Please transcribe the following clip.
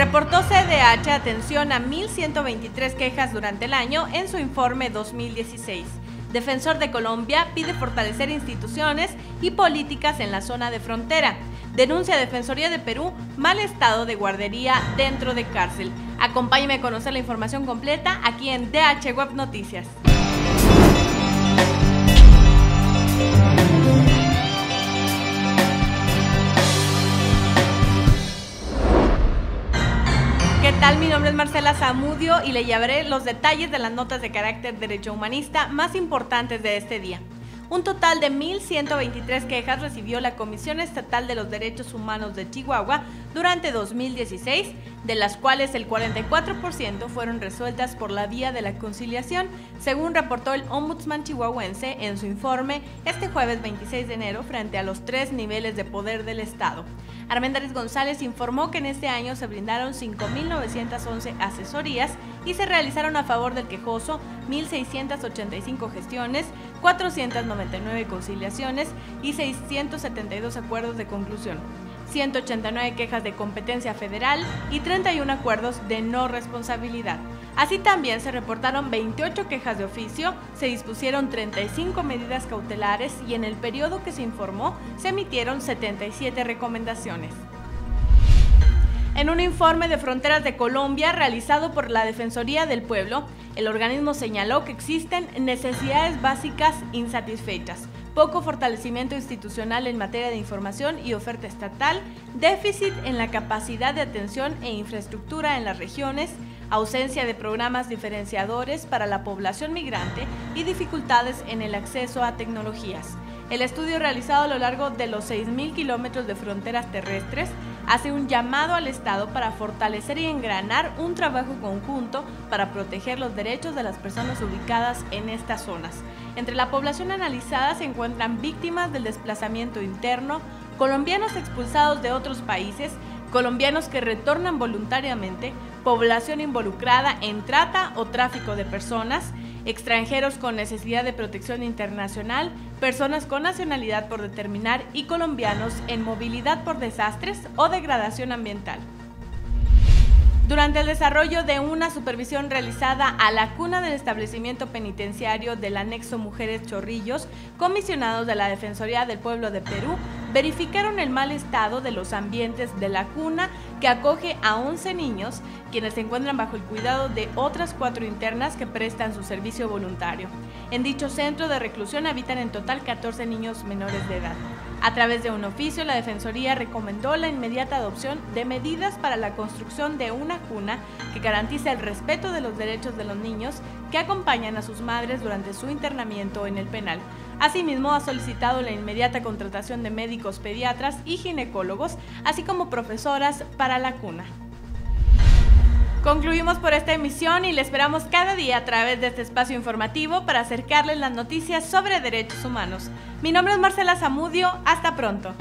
Reportó CDH atención a 1.123 quejas durante el año en su informe 2016. Defensor de Colombia pide fortalecer instituciones y políticas en la zona de frontera. Denuncia Defensoría de Perú mal estado de guardería dentro de cárcel. Acompáñeme a conocer la información completa aquí en DH Web Noticias. Tal? Mi nombre es Marcela Zamudio y le llevaré los detalles de las notas de carácter derecho humanista más importantes de este día. Un total de 1.123 quejas recibió la Comisión Estatal de los Derechos Humanos de Chihuahua durante 2016, de las cuales el 44% fueron resueltas por la vía de la conciliación, según reportó el Ombudsman chihuahuense en su informe este jueves 26 de enero frente a los tres niveles de poder del Estado. Armendáriz González informó que en este año se brindaron 5.911 asesorías y se realizaron a favor del quejoso 1.685 gestiones, 499 conciliaciones y 672 acuerdos de conclusión. 189 quejas de competencia federal y 31 acuerdos de no responsabilidad. Así también se reportaron 28 quejas de oficio, se dispusieron 35 medidas cautelares y en el periodo que se informó se emitieron 77 recomendaciones. En un informe de Fronteras de Colombia realizado por la Defensoría del Pueblo, el organismo señaló que existen necesidades básicas insatisfechas, poco fortalecimiento institucional en materia de información y oferta estatal, déficit en la capacidad de atención e infraestructura en las regiones, ausencia de programas diferenciadores para la población migrante y dificultades en el acceso a tecnologías. El estudio realizado a lo largo de los 6.000 kilómetros de fronteras terrestres hace un llamado al Estado para fortalecer y engranar un trabajo conjunto para proteger los derechos de las personas ubicadas en estas zonas. Entre la población analizada se encuentran víctimas del desplazamiento interno, colombianos expulsados de otros países, colombianos que retornan voluntariamente, población involucrada en trata o tráfico de personas, extranjeros con necesidad de protección internacional, personas con nacionalidad por determinar y colombianos en movilidad por desastres o degradación ambiental. Durante el desarrollo de una supervisión realizada a la cuna del establecimiento penitenciario del anexo Mujeres Chorrillos, comisionados de la Defensoría del Pueblo de Perú verificaron el mal estado de los ambientes de la cuna que acoge a 11 niños, quienes se encuentran bajo el cuidado de otras cuatro internas que prestan su servicio voluntario. En dicho centro de reclusión habitan en total 14 niños menores de edad. A través de un oficio, la Defensoría recomendó la inmediata adopción de medidas para la construcción de una cuna que garantice el respeto de los derechos de los niños que acompañan a sus madres durante su internamiento en el penal. Asimismo, ha solicitado la inmediata contratación de médicos pediatras y ginecólogos, así como profesoras para la cuna. Concluimos por esta emisión y le esperamos cada día a través de este espacio informativo para acercarles las noticias sobre derechos humanos. Mi nombre es Marcela Zamudio, hasta pronto.